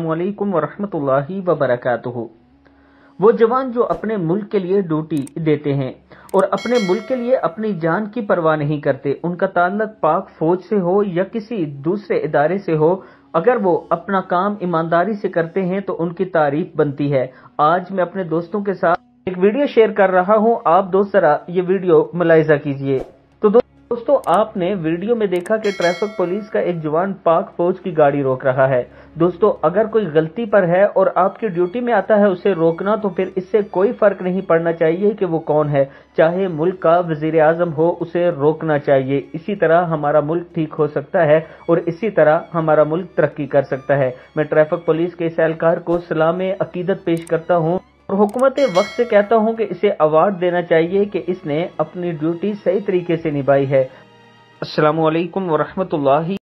वालेकुम वरहमतुल्लाहि वबरकातुहू। वो जवान जो अपने मुल्क के लिए ड्यूटी देते हैं और अपने मुल्क के लिए अपनी जान की परवाह नहीं करते, उनका ताल्लुक पाक फौज से हो या किसी दूसरे इदारे से हो, अगर वो अपना काम ईमानदारी से करते हैं तो उनकी तारीफ़ बनती है। आज मैं अपने दोस्तों के साथ एक वीडियो शेयर कर रहा हूँ। आप दोस्त जरा ये वीडियो मुलायजा कीजिए। दोस्तों, आपने वीडियो में देखा कि ट्रैफ़िक पुलिस का एक जवान पाक फौज की गाड़ी रोक रहा है। दोस्तों, अगर कोई गलती पर है और आपकी ड्यूटी में आता है उसे रोकना तो फिर इससे कोई फ़र्क नहीं पड़ना चाहिए कि वो कौन है। चाहे मुल्क का वज़ीर आज़म हो, उसे रोकना चाहिए। इसी तरह हमारा मुल्क ठीक हो सकता है और इसी तरह हमारा मुल्क तरक्की कर सकता है। मैं ट्रैफ़िक पुलिस के इस एहलकार को सलाम अकीदत पेश करता हूँ। और हुकूमत वक्त से कहता हूँ कि इसे अवार्ड देना चाहिए कि इसने अपनी ड्यूटी सही तरीके से निभाई है। असलकम वरहमतुल्लाहि